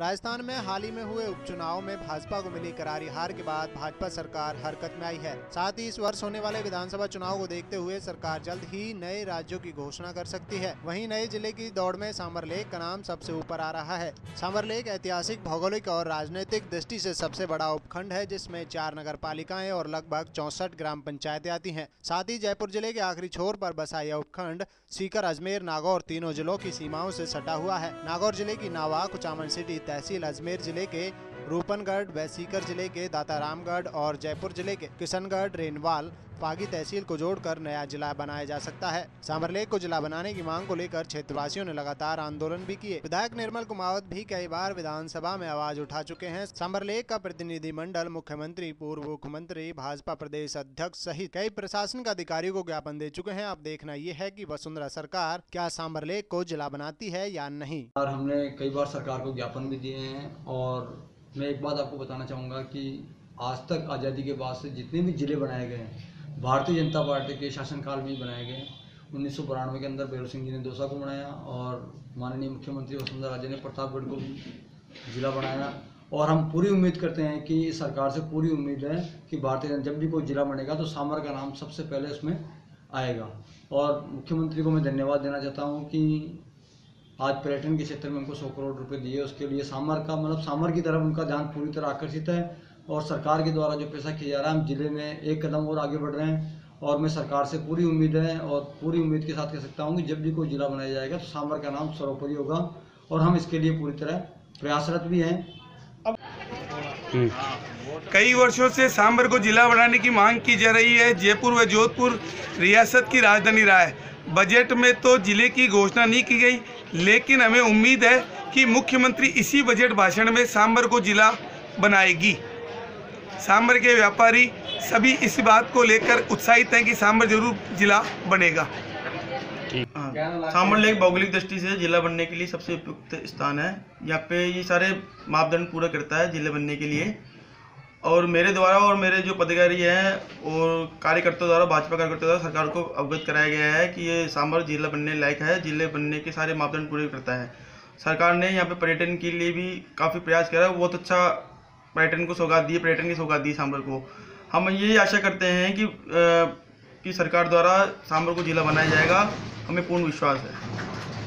राजस्थान में हाल ही में हुए उपचुनाव में भाजपा को मिली करारी हार के बाद भाजपा सरकार हरकत में आई है। साथ ही इस वर्ष होने वाले विधानसभा चुनाव को देखते हुए सरकार जल्द ही नए राज्यों की घोषणा कर सकती है। वहीं नए ज़िले की दौड़ में सांबर लेक का नाम सबसे ऊपर आ रहा है। सांबर लेक ऐतिहासिक, भौगोलिक और राजनीतिक दृष्टि ऐसी सबसे बड़ा उपखंड है, जिसमें चार नगर पालिकाएँ और लगभग चौसठ ग्राम पंचायतें आती है। साथ ही जयपुर ज़िले के आखिरी छोर आरोप बसा यह उपखंड सीकर, अजमेर, नागौर तीनों जिलों की सीमाओं से सटा हुआ है। नागौर ज़िले की नावा कुचामन सिटी, तहसील अजमेर ज़िले के रूपनगढ़ व सीकर ज़िले के दातारामगढ़ और जयपुर ज़िले के किशनगढ़, रेनवाल, पागी तहसील को जोड़कर नया जिला बनाया जा सकता है। सांबरलेक को जिला बनाने की मांग को लेकर क्षेत्रवासियों ने लगातार आंदोलन भी किए। विधायक निर्मल कुमावत भी कई बार विधानसभा में आवाज़ उठा चुके हैं। सांबरलेक का प्रतिनिधि मंडल मुख्यमंत्री, पूर्व मुख्यमंत्री, भाजपा प्रदेश अध्यक्ष सहित कई प्रशासनिक अधिकारियों को ज्ञापन दे चुके हैं। अब देखना ये है की वसुंधरा सरकार क्या सांबरलेक को जिला बनाती है या नहीं। और हमने कई बार सरकार को ज्ञापन भी दिए हैं और मैं एक बात आपको बताना चाहूँगा कि आज तक आज़ादी के बाद से जितने भी ज़िले बनाए गए हैं, भारतीय जनता पार्टी के शासनकाल में ही बनाए गए उन्नीस सौ के अंदर भैरव सिंह जी ने दौसा को बनाया और माननीय मुख्यमंत्री वसुंधरा राजे ने प्रतापगढ़ को जिला बनाया। और हम पूरी उम्मीद करते हैं कि सरकार से पूरी उम्मीद है कि भारतीय जब भी कोई जिला बनेगा तो सामर का नाम सबसे पहले उसमें आएगा। और मुख्यमंत्री को मैं धन्यवाद देना चाहता हूँ कि आज पर्यटन के क्षेत्र में उनको सौ करोड़ रुपए दिए उसके लिए सामर का मतलब सामर की तरफ़ उनका ध्यान पूरी तरह आकर्षित है और सरकार के द्वारा जो पैसा किया जा रहा है, हम ज़िले में एक कदम और आगे बढ़ रहे हैं और मैं सरकार से पूरी उम्मीद है और पूरी उम्मीद के साथ कह सकता हूँ कि जब भी कोई जिला बनाया जाएगा तो सामर का नाम सर्वोपरि होगा और हम इसके लिए पूरी तरह प्रयासरत भी हैं। कई वर्षों से सांबर को जिला बनाने की मांग की जा रही है, जयपुर व जोधपुर रियासत की राजधानी रहा है। बजट में तो ज़िले की घोषणा नहीं की गई लेकिन हमें उम्मीद है कि मुख्यमंत्री इसी बजट भाषण में सांबर को जिला बनाएगी। सांबर के व्यापारी सभी इस बात को लेकर उत्साहित हैं कि सांबर ज़रूर जिला बनेगा। सांबर लेक भौगोलिक दृष्टि से जिला बनने के लिए सबसे उपयुक्त स्थान है। यहाँ पे ये सारे मापदंड पूरा करता है ज़िले बनने के लिए। और मेरे द्वारा और मेरे जो पदाधिकारी हैं और कार्यकर्ताओं द्वारा भाजपा कार्यकर्ता द्वारा सरकार को अवगत कराया गया है कि ये सांबर जिला बनने लायक है ज़िले बनने के सारे मापदंड पूरे करता है। सरकार ने यहाँ पे पर्यटन के लिए भी काफ़ी प्रयास करा है बहुत अच्छा पर्यटन को सौगात दी पर्यटन की सौगात दी सांबर को। हम ये आशा करते हैं कि अ, कि सरकार द्वारा सांबर को जिला बनाया जाएगा हमें पूर्ण विश्वास है।